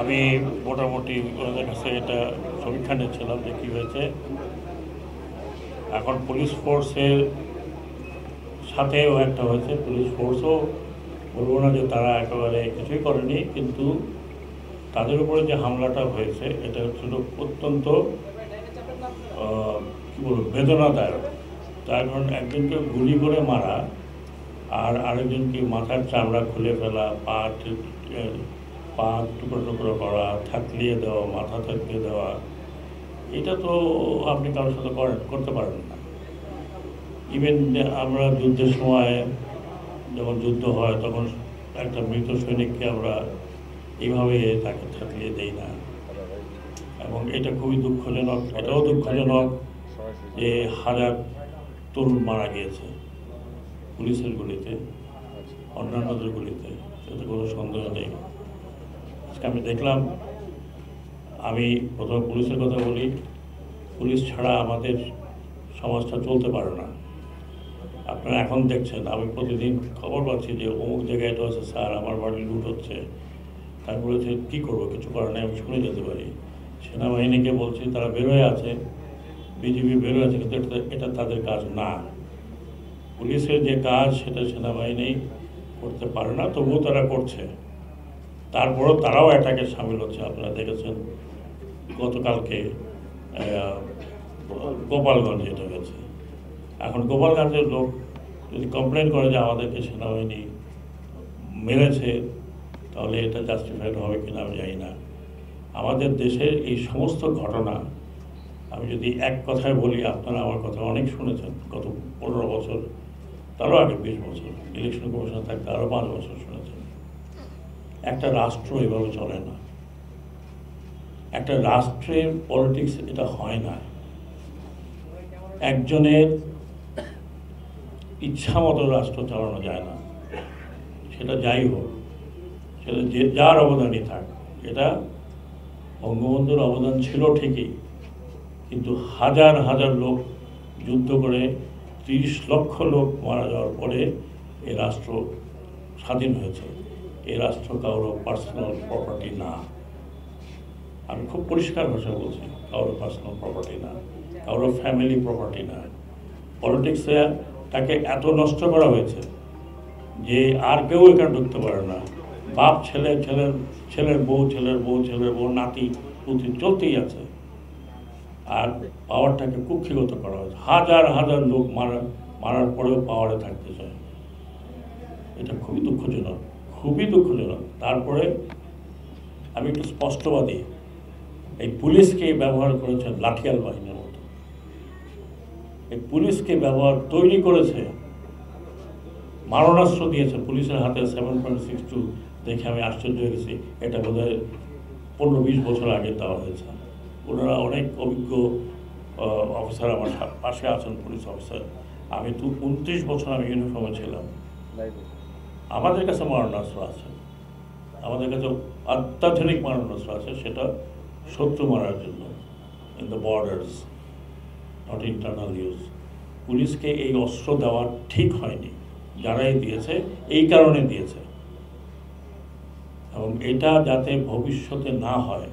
আমি মোটামুটি ওনাদের কাছে এটা সমীক্ষা নিচ্ছিলাম যে কী হয়েছে। এখন পুলিশ ফোর্সের সাথেও একটা হয়েছে, পুলিশ ফোর্সও বলব না যে তারা একেবারে কিছুই করেনি, কিন্তু তাদের উপরে যে হামলাটা হয়েছে, এটা ছিল অত্যন্ত কী বলব, বেদনাদায়ক। তার কারণ একজনকে গুলি করে মারা আর আরেকজনকে মাথার চামড়া খুলে ফেলা, পা পা টুকরো টুকরো করা, থাকলিয়ে দেওয়া, মাথা থাকলিয়ে দেওয়া, এটা তো আপনি কারোর সাথে করেন করতে পারেন না। ইভেন আমরা যুদ্ধের সময় যখন যুদ্ধ হয়, তখন একটা মৃত সৈনিককে আমরা এইভাবে তাকে থাকলিয়ে দেই না। এবং এটা খুবই দুঃখজনক, এটাও দুঃখজনক যে হাজার তরুণ মারা গিয়েছে পুলিশের গুলিতে, অন্যান্যদের গুলিতে, এতে কোনো সন্দেহ নেই। আজকে আমি দেখলাম, আমি প্রথম পুলিশের কথা বলি, পুলিশ ছাড়া আমাদের সমাজটা চলতে পারে না। আপনারা এখন দেখছেন, আমি প্রতিদিন খবর পাচ্ছি যে অমুক জায়গায় এটা হচ্ছে স্যার, আমার বাড়ি লুট হচ্ছে। তারপরে বলেছে, কী করব? কিছু করার নেই, আমি শুনে যেতে পারি। সেনাবাহিনীকে বলছি, তারা বেরোয় আছে বিজেপি বেরোয় আছে, কিন্তু এটা তাদের কাজ না। পুলিশের যে কাজ, সেটা সেনাবাহিনী করতে পারে না, তবুও তারা করছে। তারপরেও তারাও অ্যাটাকে সামিল হচ্ছে। আপনারা দেখেছেন গতকালকে গোপালগঞ্জে এটা হয়েছে। এখন গোপালগঞ্জের লোক যদি কমপ্লেন করে যে আমাদেরকে সেনাবাহিনী মেরেছে, তাহলে এটা জাস্টিফাইড হবে কিনা আমি জানি না। আমাদের দেশের এই সমস্ত ঘটনা, আমি যদি এক কথায় বলি, আপনারা আমার কথা অনেক শুনেছেন, গত পনেরো বছর, তারও আগে বিশ বছর ইলেকশন কমিশন থাকতে আরও পাঁচ বছর শুনেছেন। একটা রাষ্ট্র এভাবে চলে না। একটা রাষ্ট্রের পলিটিক্স এটা হয় না। একজনের ইচ্ছা মতো রাষ্ট্র চালানো যায় না। সেটা যাই হোক, সেটা যে যার অবদানই থাক এটা বঙ্গবন্ধুর অবদান ছিল ঠিকই, কিন্তু হাজার হাজার লোক যুদ্ধ করে তিরিশ লক্ষ লোক মারা যাওয়ার পরে এ রাষ্ট্র স্বাধীন হয়েছে। এ রাষ্ট্র কারও পার্সোনাল প্রপার্টি না। আমি খুব পরিষ্কার ভাষা বলছি কারও পার্সোনাল প্রপার্টি না কারও ফ্যামিলি প্রপার্টি না। পলিটিক্সে তাকে এত নষ্ট করা হয়েছে যে আর কেউ এখানে ঢুকতে পারে না। বাপ, ছেলে, ছেলের ছেলের বউ ছেলের বউ ছেলের বউ, নাতি, পুতি চলতেই আছে। আর পাওয়ারটাকে কুক্ষিগত করা হয়েছে। হাজার হাজার লোক মারা, মারার পরেও পাওয়ারে থাকতে চায়। এটা খুবই দুঃখজনক। খুবই দুঃখজনক। তারপরে আমি একটু স্পষ্টবাদী, এই পুলিশকে ব্যবহার করেছে লাঠিয়াল বাহিনীর মতো। এই পুলিশকে ব্যবহার তৈরি করেছে, মারণাস্ত্র দিয়েছে পুলিশের হাতে সেভেন পয়েন্ট সিক্স টু দেখে আমি আশ্চর্য হয়ে গেছি। এটা বোধ হয় পনেরো বিশ বছর আগে দেওয়া হয়েছে। ওনারা অনেক অভিজ্ঞ অফিসার আমার পাশে আছেন, পুলিশ অফিসার আমি তো উনত্রিশ বছর আমি ইউনিফর্মে ছিলাম। আমাদের কাছে মারণাস্ত্র আছে। আমাদের কাছে অত্যাধুনিক মারণাস্ত্র আছে, সেটা শত্রু মারার জন্য। In the borders not internal use পুলিশকে এই অস্ত্র দেওয়া ঠিক হয়নি। যারাই দিয়েছে, এই কারণে দিয়েছে। এবং এটা যাতে ভবিষ্যতে না হয়,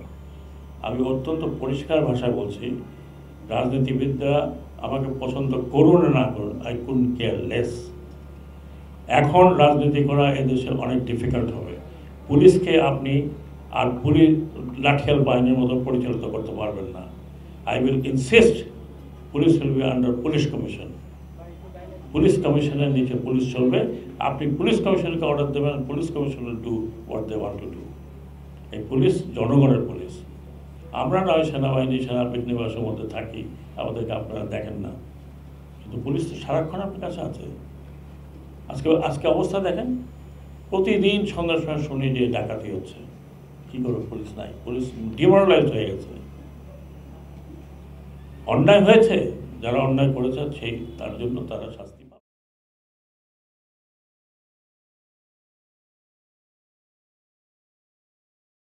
আমি অত্যন্ত পরিষ্কার ভাষায় বলছি, রাজনীতিবিদরা আমাকে পছন্দ করুন না করুন আই কুন কেয়ার লেস এখন রাজনীতি করা এদেশে অনেক ডিফিকাল্ট হবে। পুলিশকে আপনি আর পুলিশ লাঠিয়াল বাহিনীর মতো পরিচালিত করতে পারবেন না। I will insist police will be under police commission police কমিশনের নিচে পুলিশ চলবে। আপনি পুলিশ কমিশনকে অর্ডার দেবেন, police commission will do what they want to do এই পুলিশ জনগণের পুলিশ। আমরা নয়, সেনাবাহিনী সেনা নিবাসের মধ্যে থাকি। আমাদেরকে আপনারা দেখেন না। কিন্তু পুলিশ তো সারাক্ষণ আপনার কাছে আছে। আজকে আজকে অবস্থা দেখেন, প্রতিদিন সন্ধ্যার সময় শুনি যে ডাকাতি হচ্ছে। কি করবে, পুলিশ নাই। পুলিশ ডিমোরালাইজ হয়ে গেছে। অন্যায় হয়েছে, যারা অন্যায় করেছে, সেই, তার জন্য তারা শাস্তি